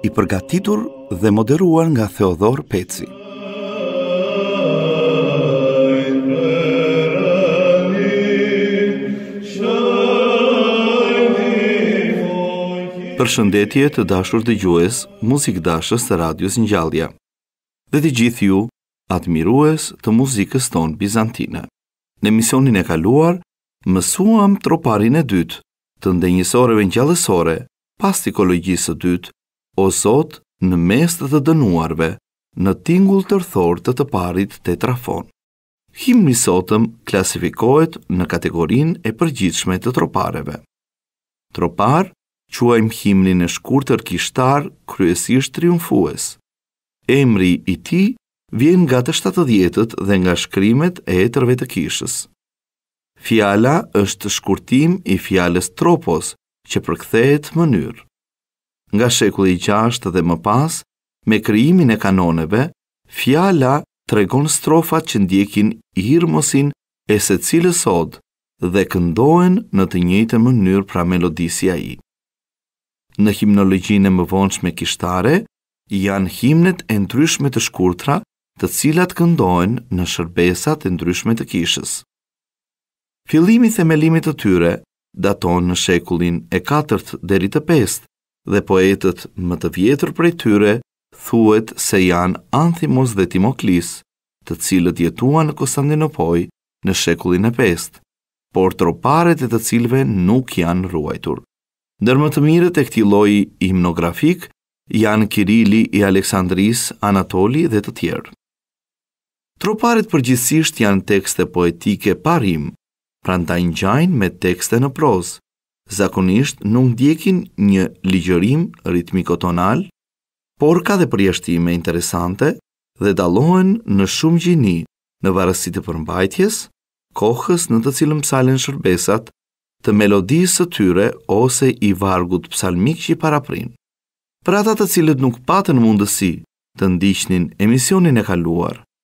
I përgatitur dhe moderuar nga Theodhor Peci. Përshëndetje të dashur dëgjues, muzikëdashës të radios Ngjallja, dhe të gjithë ju admirues të muzikës tonë bizantine. Në emisionin e kaluar, mësuam troparin e dytë të ndenjësoreve ngjallësore pas stikologjisë së dytë, o Zot, në mes të të dënuarve, në tingull tërthor të të parit tetrafon. Himni i sotëm klasifikohet në kategorinë e përgjithshme të tropareve. Tropar quajmë himnin e shkurtër kishtar kryesisht triumfues. Emri i tij vjen nga të shtatëdhjetët dhe nga shkrimet e etërve të kishës. Fjala është shkurtim i fjalës tropos, që përkthehet mënyrë. Nga shekulli i gjashtë dhe më pas, me krijimin e kanoneve, fjala tregon strofat që ndjekin hirmosin e secilës odë dhe këndohen në të njëjtën mënyrë pra melodi si ai. Në himnologjinë e mëvonshme kishtare janë himnet e ndryshme të shkurtra, të cilat këndohen në shërbesat e ndryshme të kishës. Fillimi i themelimit të tyre daton në shekullin e katërt deri të pestë dhe poetët më të vjetër prej tyre thuhet se janë Anthimos dhe Timoklis, të cilët jetuan në Kostandinopoj në shekullin e pestë, por troparet e të cilëve nuk janë ruajtur. Ndër më të mirët e këtij lloji himnografik janë Kirili i Aleksandrisë, Anatoli dhe të tjerë. Troparet përgjithësisht janë tekste poetike pa rimë, prandaj ngjajnë me tekste në prozë, zakonisht nuk ndjekin një ligjërim ritmiko-tonal, por ka dhe përjashtime interesante dhe dallohen në shumë gjini në varësi të përmbajtjes, kohës në të cilën psalen shërbesat, të melodisë së tyre ose i vargut psalmik që i paraprin. Për ata të cilët nuk patën mundësi të ndiqnin emisionin e kaluar,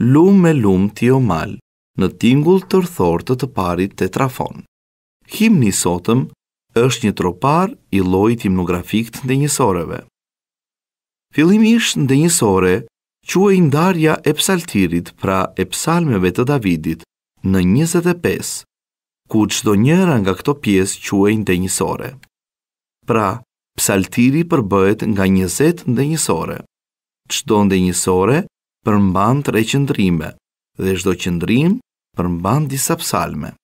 Lum e lum ti o mal, në tingull tërthor të të parit tetrafon. Himni i sotëm është një tropar i llojit himnografik të ndenjësoreve. Fillimisht ndenjësore quhej ndarja e psaltirit, pra e psalmeve të Davidit, në 20 pjesë, ku çdo njëra nga këto pjesë quhej ndenjësore. Pra, psaltiri përbëhet nga 20 ndenjësore. Çdo ndenjësore përmban tre qëndrime dhe çdo qëndrim përmban disa psalme.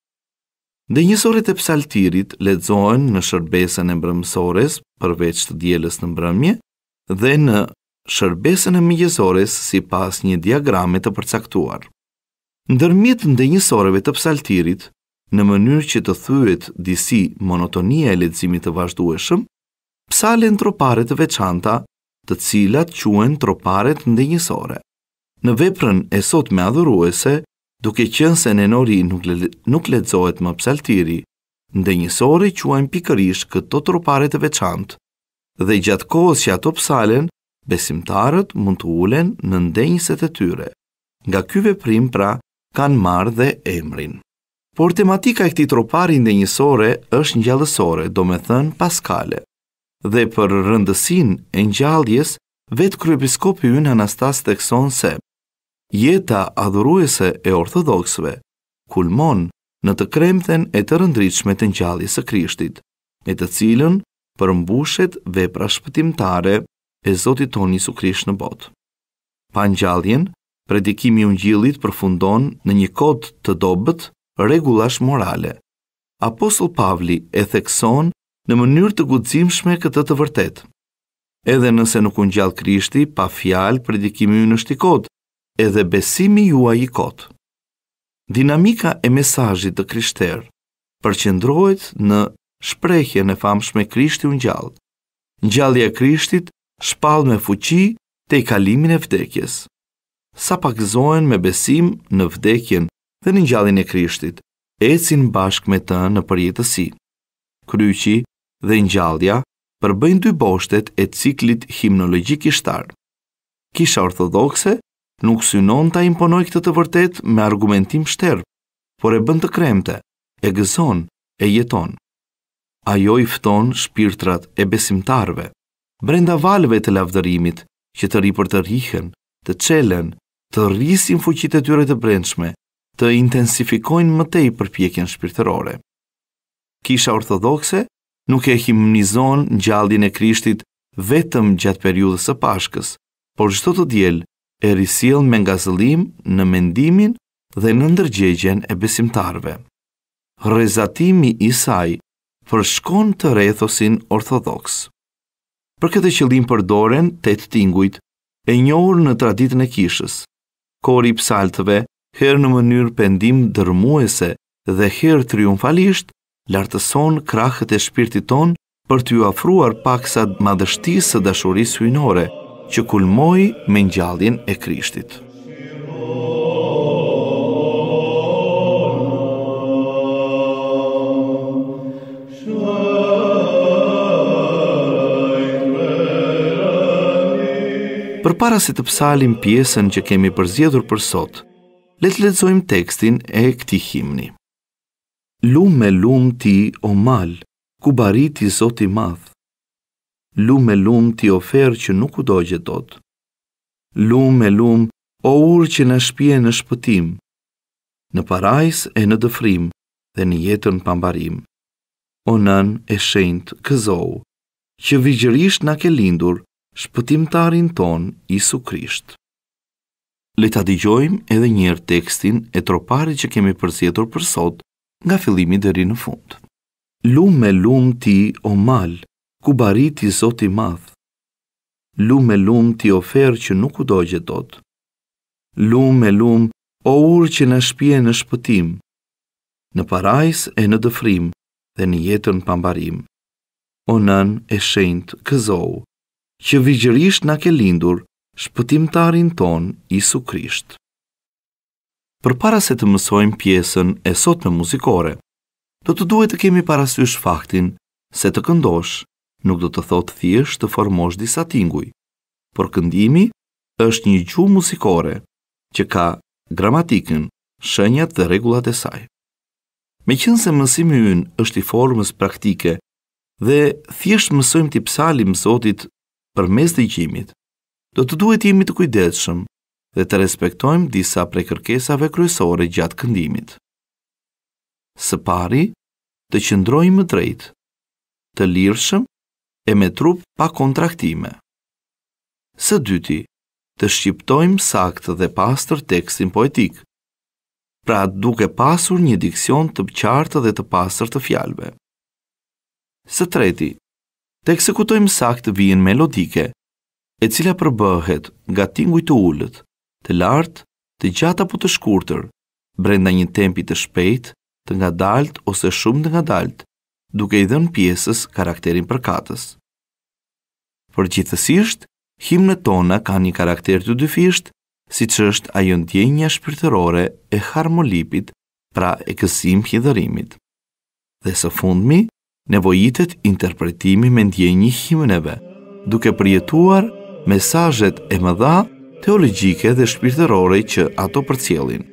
Ndenjësoret e psaltirit lexohen në shërbesën e mbrëmësores përveç të dielës në mbrëmje dhe në shërbesën e mëngjesores sipas një diagrame të përcaktuar. Ndërmjet ndenjësoreve të psaltirit, në mënyrë që të thyhet disi monotonia e leximit të vazhdueshëm, psalen tropare të veçanta të cilat quhen troparet ndenjësore. Në veprën e sotme adhuruese, duke qenë se në enori nuk, le, nuk lexohet më psaltiri, ndenjësore quhen pikërisht këto tropare të veçantë, dhe gjatë kohës që ato psalen, besimtarët mund të ulen në ndenjëset e tyre. Nga ky veprim pra kanë marrë dhe emrin. Por tematika e këtij tropari ndenjësore është ngjallësore, do me thënë paskale. dhe për rëndësinë e ngjalljes, vetë kryepiskopi ynë Anastas thekson se jeta adhuruese e ortodoksëve kulmon në të kremten e tërëndritshme të ngjalljes së Krishtit, me të cilën përmbushet vepra shpëtimtare e Zotit tonë Jezu Krisht në botë. Pa ngjalljen, predikimi i Ungjillit përfundon në një kod të dobët rregullash morale, Apostull Pavli e thekson në mënyrë të guximshme këtë të vërtetë. Edhe nëse nuk u ngjall Krishti, pa fjalë predikimi ynë është i kotë, edhe besimi juaj i kotë. Dinamika e mesazhit të krishterë përqendrohet në shprehjen e famshme Krishti u ngjall. Ngjallja e Krishtit shpall me fuqi tejkalimin e vdekjes. Sa pagëzohen me besim në vdekjen dhe në ngjalljen e Krishtit, ecin bashkë me të në përjetësi. Kryqi dhe ngjallja përbëjnë dy boshtet e ciklit himnologjik kishtar. Kisha ortodokse nuk synon ta imponojë këtë të vërtetë me argumentim shterpë, por e bën të kremte, e gëzon, e jeton. Ajo i fton shpirtrat e besimtarëve brenda valëve të lavdërimit që të ripërtërihen, të çelen, të rrisin fuqitë e tyre të brendshme të intensifikojnë më tej përpjekjen shpirtërore. Kisha ortodokse nuk e himnizon ngjalljen e Krishtit vetëm gjatë periudhës së Pashkës, por çdo të diel e risjell me ngazëllim në mendimin dhe në ndërgjegjen e besimtarëve. Rrezatimi i saj përshkon tërë ethosin ortodoks. Për këtë qëllim përdoren tetë tingujt, e njohur në traditën e kishës, Kori i psaltëve, herë në mënyrë pendim dërmuese dhe herë triumfalisht, lartëson krahët e shpirtit tonë për t'iu afruar paksa madhështisë së dashurisë hyjnore, që kulmoi me ngjalljen e Krishtit. Përpara se të psalim pjesën që kemi përzgjedhur për sot, le të lexojmë tekstin e këtij himni. Lum e lum ti o mal, ku bariti Zot i madh. Lum e lum ti o ferrë që nuk u dogje dot. Lum e lum o urë që na shpie në shpëtim. Në parajsë e në dëfrim, dhe në jetën pa mbarim. O Nënë e Shenjtë Gëzohu, që virgjërisht na ke lindur Shpëtimtarin tonë Jisu Krisht. Le ta dëgjojmë edhe një herë tekstin e troparit që kemi përzgjedhur për sot nga fillimi deri në fund. Lum e lum ti o mal, ku bariti Zot i madh. Lum e lum ti o ferrë që nuk u dogje dot. Lum e lum o urë që na shpie në shpëtim. Në parajsë e në dëfrim dhe në jetën pa mbarim. O Nënë e Shenjtë Gëzohu, që virgjërisht na ke lindur Shpëtimtarin tonë Jisu Krisht. Përpara se të mësojmë pjesën e sotme muzikore, do të duhet të kemi parasysh faktin se të këndosh nuk do të thotë thjesht të formosh disa tinguj, por këndimi është një gjuhë muzikore që ka gramatikën, Shenjat dhe rregullat e saj. Meqenëse mësimi ynë është i formës praktike dhe thjesht mësojmë t'i psalim Zotit përmes dëgjimit, do të duhet jemi të kujdesshëm dhe të respektojmë disa prej kërkesave kryesore gjatë këndimit. Së pari, të qëndrojmë më drejt, të lirshëm e me trup pa kontraktime. Së dyti, të shqiptojmë saktë dhe pastër tekstin poetik, pra duke pasur një diksion të qartë dhe të pastër të fjalëve. Së treti, të ekzekutojmë saktë vijën melodike, e cila përbëhet nga tinguj të ulët, të lartë, të gjatë apo të shkurtër, brenda një tempi të shpejtë, të ngadaltë ose shumë të ngadaltë, duke i dhënë pjesës karakterin përkatës. Përgjithësisht, Himnet tona kanë një karakter të dyfishtë, siç është ajo ndjenja shpirtërore e harmolipit, pra e gëzim-hidhërimit. Dhe së fundmi, nevojitet interpretimi me ndjenjë i himneve, duke përjetuar mesazhet e mëdha teologjike dhe shpirtërore që ato përcjellin.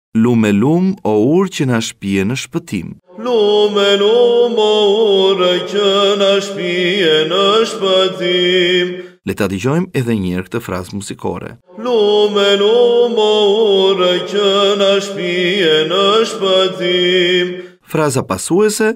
Lume lum o urë që na shpie në shpëtim. Lume lum o urë që na shpie në shpëtim. Le ta dëgjojmë edhe një herë këtë frazë muzikore. Lume lum o urë që na shpie në shpëtim. Fraza pasuese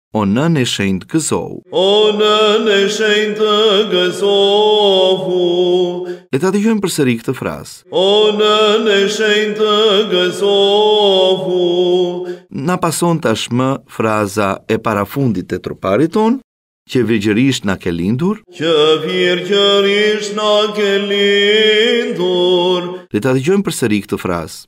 O nënë e shenjtë gëzohu. O nënë e shenjtë gëzohu. Le ta dëgjojmë përsëri këtë frazë. O nënë e shenjtë gëzohu. Na pason tashmë fraza e parafundit e troparit tonë, që virgjërisht na ke lindur. Që virgjërisht na ke lindur. Le ta dëgjojmë përsëri këtë frazë.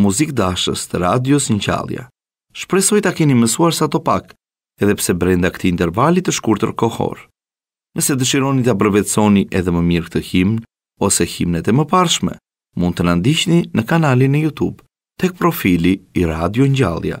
Muzikdashës të Radios Ngjallja, shpresoj ta keni mësuar sadopak edhe pse brenda këtij intervali të shkurtër kohor. Nëse dëshironi ta përvetësoni edhe më mirë këtë himn ose himnet e mëparshme, mund të na ndiqni në kanalin në YouTube, tek profili i Radio Ngjallja.